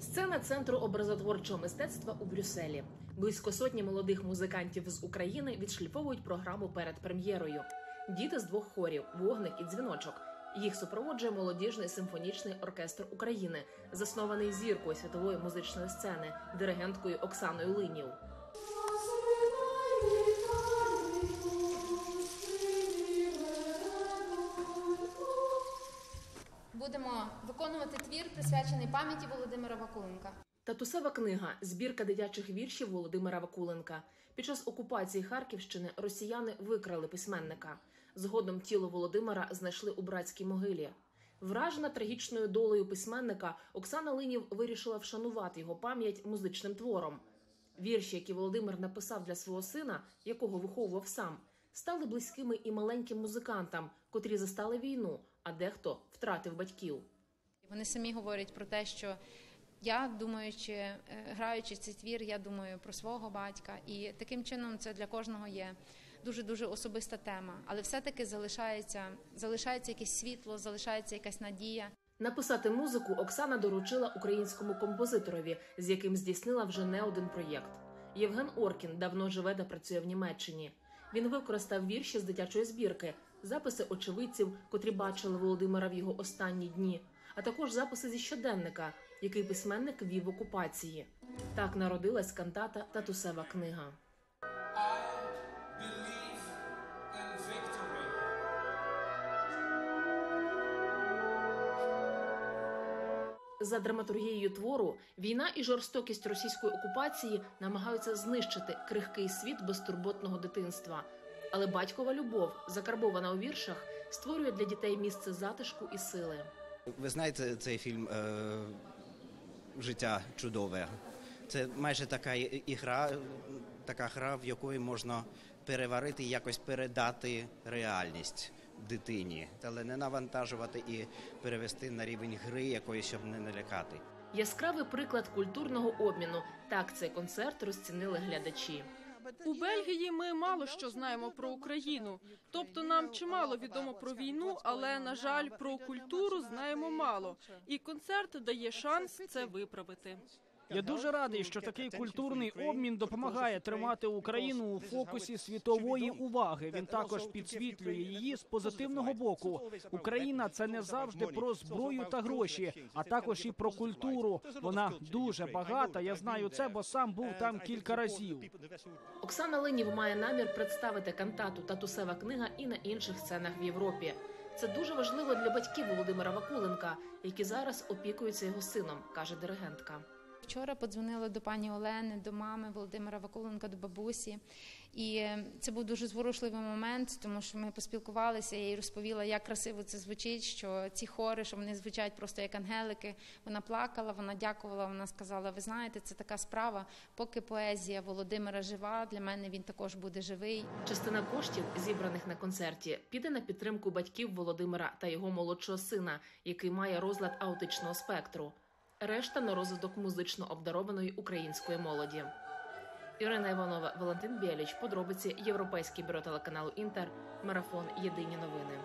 Сцена центру образотворчого мистецтва у Брюсселі. Близько сотні молодих музикантів з України відшліфовують програму перед прем'єрою. Діти з двох хорів вогник і дзвіночок. Їх супроводжує молодіжний симфонічний оркестр України, заснований зіркою світової музичної сцени, диригенткою Оксаною Линів. Виконувати твір, присвячений пам'яті Володимира Вакуленка. Татусева книга збірка дитячих віршів Володимира Вакуленка. Під час окупації Харківщини росіяни викрали письменника. Згодом тіло Володимира знайшли у братській могилі. Вражена трагічною долею письменника, Оксана Линів вирішила вшанувати його пам'ять музичним твором. Вірші, які Володимир написав для свого сина, якого виховував сам, стали близькими і маленьким музикантам, котрі застали війну, а дехто втратив батьків. Вони самі говорять про те, що я думаючи, е, граючи цей твір, я думаю про свого батька, і таким чином це для кожного є дуже дуже особиста тема. Але все-таки залишається, залишається якесь світло, залишається якась надія. Написати музику Оксана доручила українському композиторові, з яким здійснила вже не один проєкт. Євген Оркін давно живе та працює в Німеччині. Він використав вірші з дитячої збірки, записи очевидців, котрі бачили Володимира в його останні дні, а також записи зі щоденника, який письменник вів окупації. Так народилась кантата Татусева книга. За драматургією твору війна і жорстокість російської окупації намагаються знищити крихкий світ безтурботного дитинства. Але батькова любов, закарбована у віршах, створює для дітей місце затишку і сили. Ви знаєте цей фільм е, Життя чудове. Це майже така ігра, така гра, в якої можна переварити і якось передати реальність дитині, але не навантажувати і перевести на рівень гри якоїсь, щоб не налякати. Яскравий приклад культурного обміну. Так цей концерт розцінили глядачі. У Бельгії ми мало що знаємо про Україну, тобто нам чимало відомо про війну, але на жаль, про культуру знаємо мало. І концерт дає шанс це виправити. Я дуже радий, що такий культурний обмін допомагає тримати Україну у фокусі світової уваги. Він також підсвітлює її з позитивного боку. Україна це не завжди про зброю та гроші, а також і про культуру. Вона дуже багата. Я знаю це, бо сам був там кілька разів. Оксана Линів має намір представити кантату Татусева книга і на інших сценах в Європі. Це дуже важливо для батьків Володимира Вакуленка, які зараз опікуються його сином, каже диригентка. Вчора подзвонили до пані Олени, до мами Володимира Вакуленка, до бабусі. І е, це був дуже зворушливий момент, тому що ми поспілкувалися. Їй розповіла, як красиво це звучить, що ці хори, що вони звучать просто як ангелики. Вона плакала, вона дякувала. Вона сказала: Ви знаєте, це така справа. Поки поезія Володимира жива, для мене він також буде живий. Частина коштів, зібраних на концерті, піде на підтримку батьків Володимира та його молодшого сина, який має розлад аутичного спектру. Решта на розвиток музично обдарованої української молоді. Ірина Іванова, Валентин Біліч, подробиці Європейське бюро телеканалу Інтер, марафон Єдині новини.